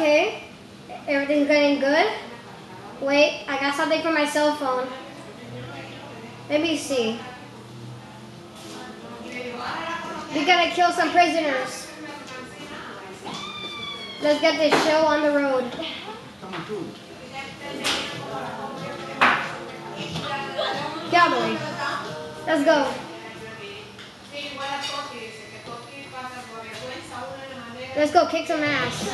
Okay. Everything's going good. Wait, I got something for my cell phone. Let me see. We gotta kill some prisoners. Let's get this show on the road. Cowboy. Let's go. Let's go kick some ass.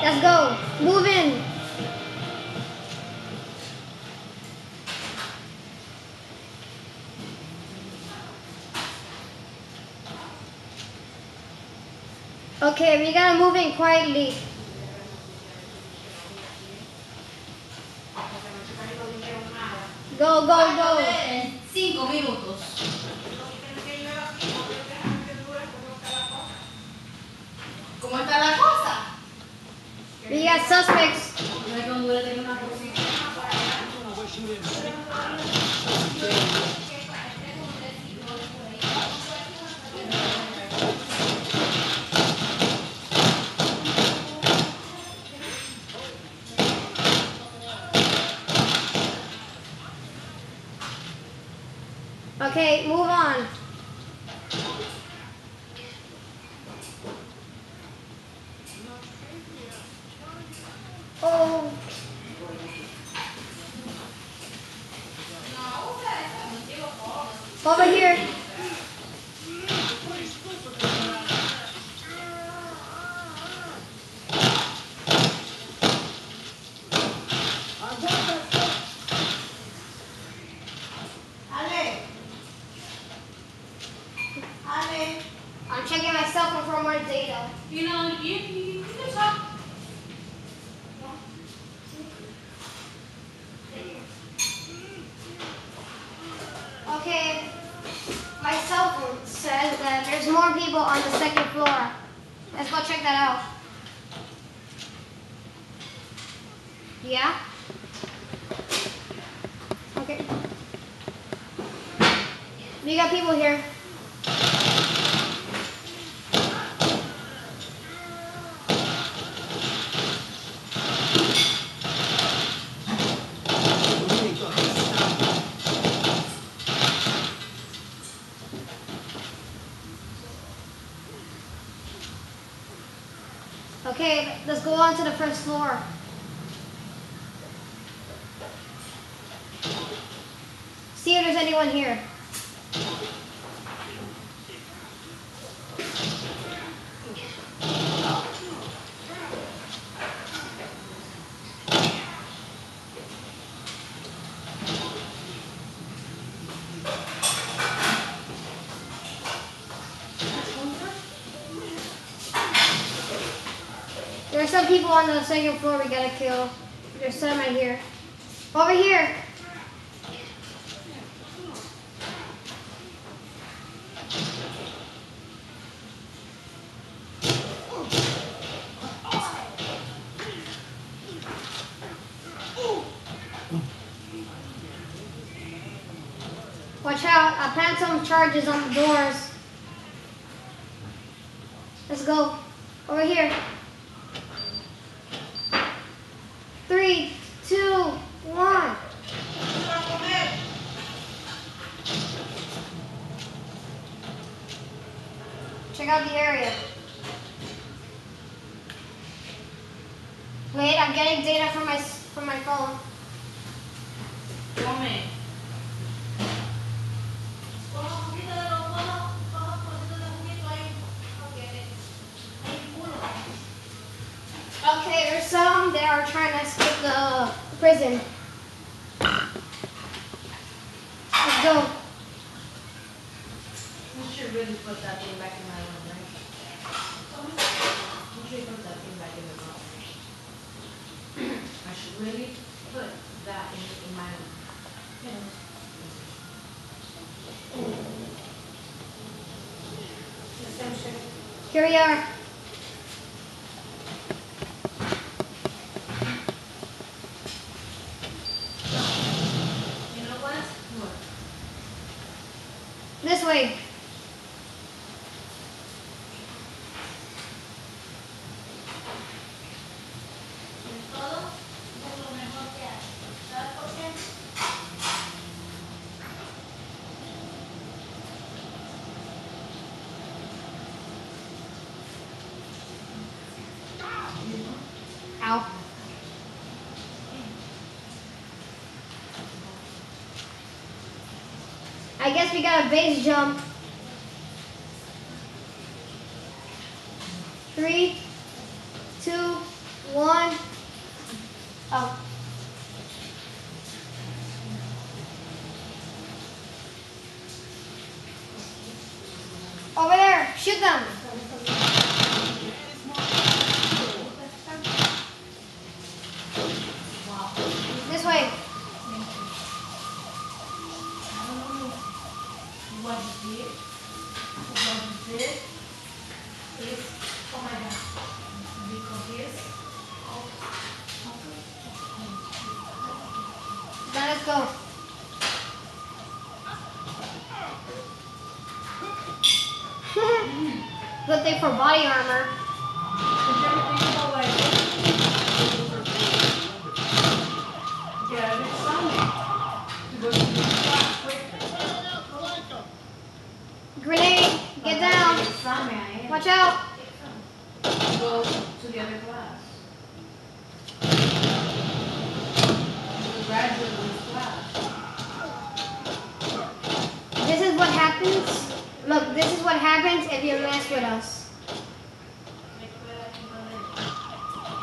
Let's go. Okay, we gotta move in quietly. Go, go, go. Cinco minutos. ¿Cómo está la cosa? We got suspects. Okay, move on. Oh. Over here. I'm checking my cell phone for more data. You know, you, you, you can talk. Okay, my cell phone says that there's more people on the second floor. Let's go check that out. Yeah? Okay. We got people here. Okay, let's go on to the first floor. See if there's anyone here. There's some people on the second floor we gotta kill. There's some right here. Over here. Watch out, I planted some charges on the doors. Let's go. Over here. Three, two, one. Check out the area. Wait, I'm getting data from my from my phone. Come. Coja un poquito de los coja, coja un poquito de juguito ahí. Ahí, uno. Okay, there's some that are trying to escape the prison. Let's go. You should really put that in my room, right? You should put that thing back in the room. I should really put that in, in my room. The same shape. Here we are. I guess we got a base jump. Three, two, one. Oh. Over there, shoot them. This way. I don't know what he did. What he did is, oh my god, because he is, Now let's go. Good thing for body armor. Grenade, get down. Watch out. Go to the other class. To graduate with class. This is what happens. Look, this is what happens if you mess with us.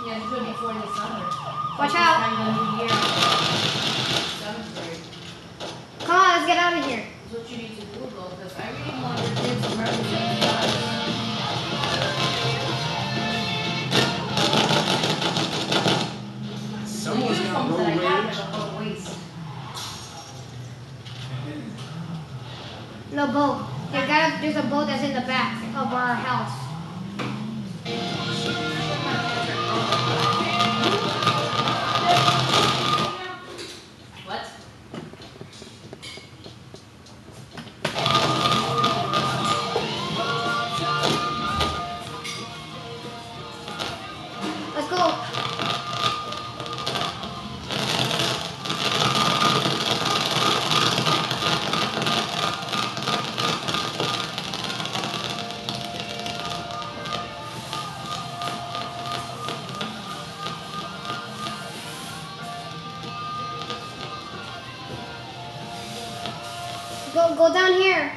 Yeah, it's good before the summer. Watch It's out. time the new year. Come on, let's get out of here. That's what you need to do though, because I really want your kids to represent us. Someone's got uniforms that I road rage. are there's a boat that's in the back of our house. Go down here.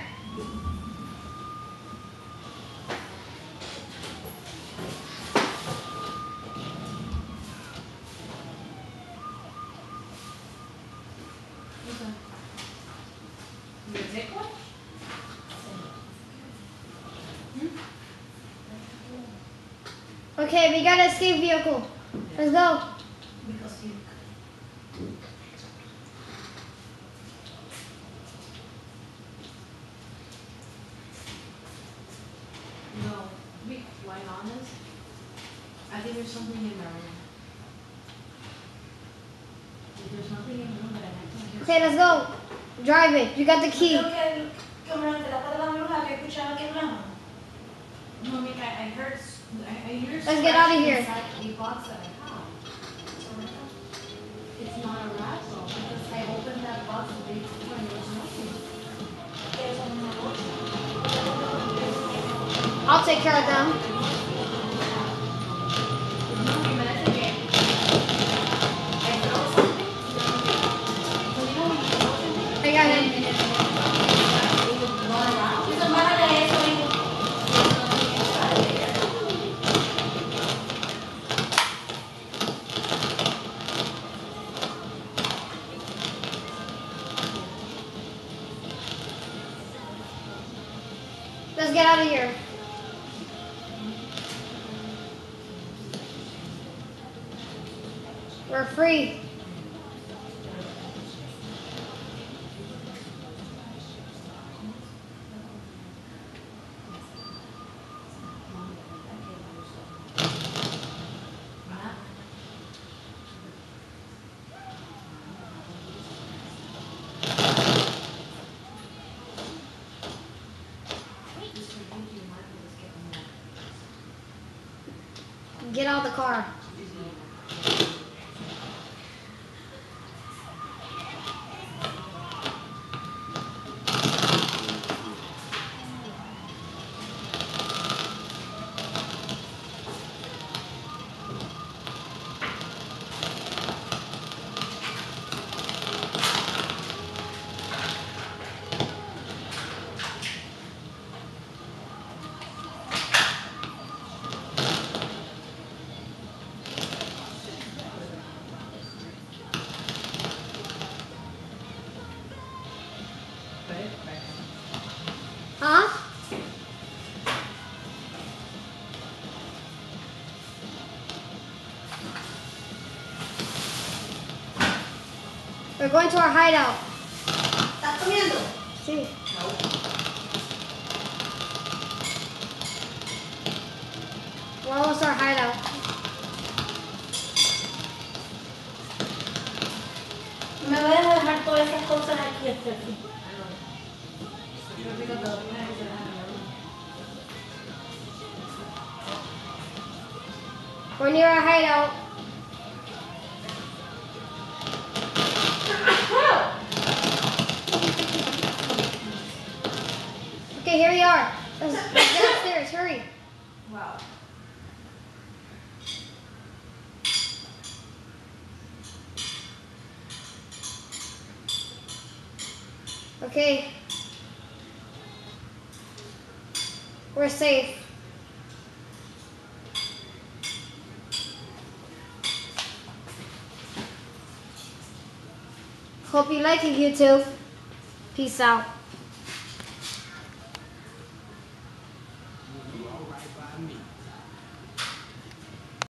Okay, we got an escape vehicle. Let's go. Because you. No, to be quite honest, I think there's something in my room. If there's nothing in the room that I have to Okay, let's go. Drive it. You got the key. Creo que, que una de las de la bruja que escuchaba que hablaba. No, I mean, I, I heard, s- I, I hear. Let's get out of here. Inside the box that I have. It's not a rat though, because I opened that box the day before and there was nothing. Que es. I'll take care of them. Let's get out of here. We're free. Get out of the car. We're going to our hideout. ¿Estás comiendo? Sí. We're almost our hideout. Me voy a dejar todas esas cosas aquí, Steffi. We're near our hideout. Okay, here we are. Let's, let's get upstairs. Hurry. Wow. Okay. We're safe. Hope you like it, YouTube. Peace out.